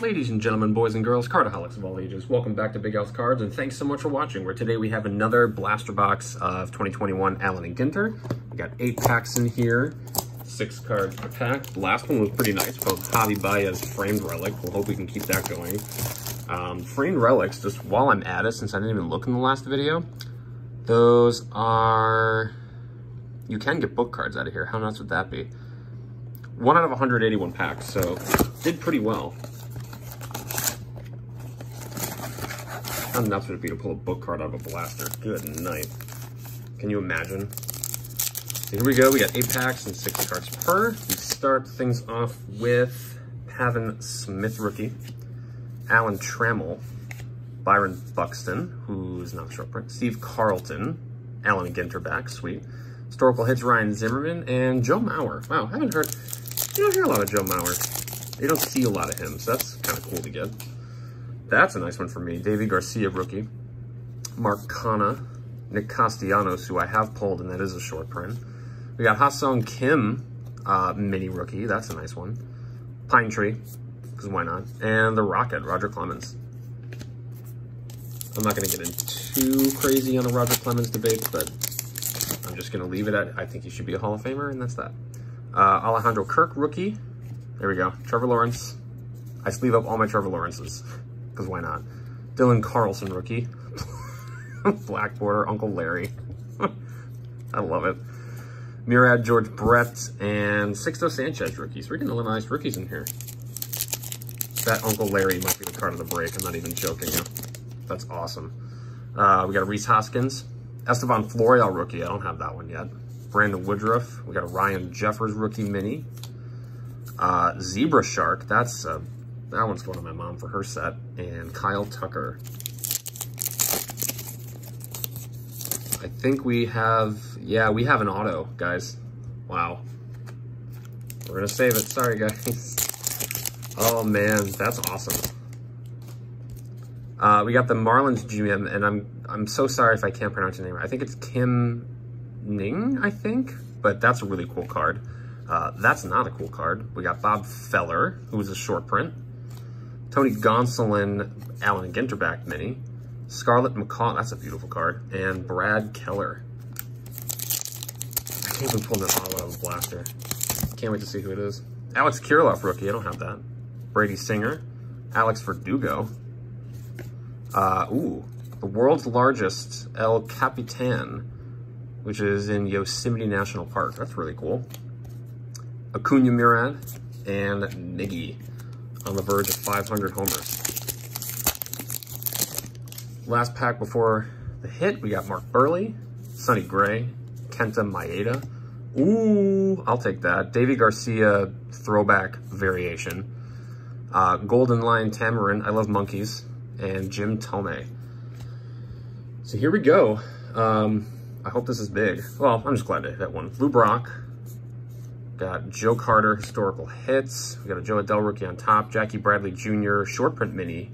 Ladies and gentlemen, boys and girls, cardaholics of all ages, welcome back to Big Al's Cards, and thanks so much for watching, where today we have another blaster box of 2021 Allen and Ginter. We got eight packs in here, six cards per pack. The last one was pretty nice, called Javi Baez Framed Relic. We'll hope we can keep that going. Um, framed Relics, just while I'm at it, since I didn't even look in the last video, those are... You can get book cards out of here. How nuts would that be? One out of 181 packs, so did pretty well. How nuts would it be to pull a book card out of a blaster? Good night. Can you imagine? Here we go. We got eight packs and six cards per. We start things off with Pavin Smith rookie, Alan Trammell, Byron Buxton, who's not a short print, Steve Carlton, Allen Ginterback, sweet. Historical hits Ryan Zimmerman, and Joe Mauer. Wow, haven't heard, you don't hear a lot of Joe Mauer. You don't see a lot of him, so that's kind of cool to get. That's a nice one for me. Deivi Garcia rookie. Mark Canha, Nick Castellanos, who I have pulled, and that is a short print. We got Ha-Seong Kim, uh, mini rookie. That's a nice one. Pine Tree, because why not? And the Rocket, Roger Clemens. I'm not going to get in too crazy on the Roger Clemens debate, but I'm just going to leave it at I think he should be a Hall of Famer, and that's that. Uh, Alejandro Kirk, rookie. There we go. Trevor Lawrence. I sleeve up all my Trevor Lawrences, because why not? Dylan Carlson, rookie. Black border, Uncle Larry. I love it. Murad George Brett and Sixto Sanchez rookies. We're getting a lot of nice rookies in here. That Uncle Larry might be the card of the break. I'm not even joking you. That's awesome. Uh, we got Rhys Hoskins. Estevan Florial rookie. I don't have that one yet. Brandon Woodruff. We got a Ryan Jeffers rookie mini. Uh, Zebra Shark, that's uh, that one's going to my mom for her set. And Kyle Tucker. I think we have, yeah, we have an auto, guys. Wow. We're going to save it. Sorry, guys. Oh, man, that's awesome. Uh, we got the Marlins GM, and I'm I'm so sorry if I can't pronounce your name. I think it's Kim Ning, I think, but that's a really cool card. Uh, that's not a cool card. We got Bob Feller, who's a short print. Tony Gonsolin, Allen Ginterback mini. Scarlett McCall, that's a beautiful card. And Brad Keller. I can't even pull an auto out of a blaster. Can't wait to see who it is. Alex Kirilloff rookie, I don't have that. Brady Singer. Alex Verdugo. Uh, ooh, the world's largest El Capitan, which is in Yosemite National Park. That's really cool. Acuna Murad, and Miggy on the verge of 500 homers. Last pack before the hit, we got Mark Buehrle, Sonny Gray, Kenta Maeda. Ooh, I'll take that. Deivi Garcia throwback variation. Uh, Golden Lion Tamarin, I love monkeys, and Jim Thome. So here we go. Um, I hope this is big. Well, I'm just glad to hit that one. Lou Brock, Got Joe Carter, historical hits. We got a Jo Adell rookie on top. Jackie Bradley Jr. short print mini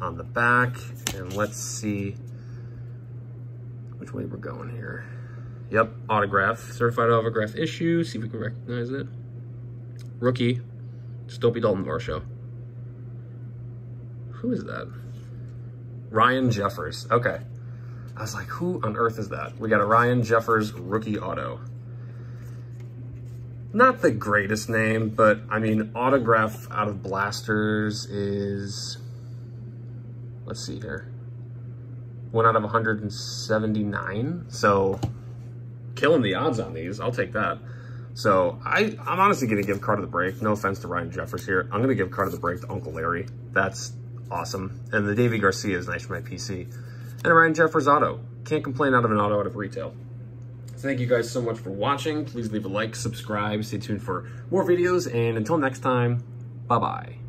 on the back. And let's see which way we're going here. Yep, autograph. Certified autograph issue. See if we can recognize it. Rookie. Dopey Dalton Varsho. Who is that? Ryan Jeffers. Okay. I was like, who on earth is that? We got a Ryan Jeffers rookie auto not the greatest name, but I mean, autograph out of blasters is, let's see here, one out of 179. So killing the odds on these, I'll take that. So I, I'm honestly going to give card of the break. No offense to Ryan Jeffers here. I'm going to give card of the break to Uncle Larry. That's awesome. And the Deivi Garcia is nice for my PC. And Ryan Jeffers auto. Can't complain out of an auto out of retail. Thank you guys so much for watching. Please leave a like, subscribe, stay tuned for more videos, and until next time, bye-bye.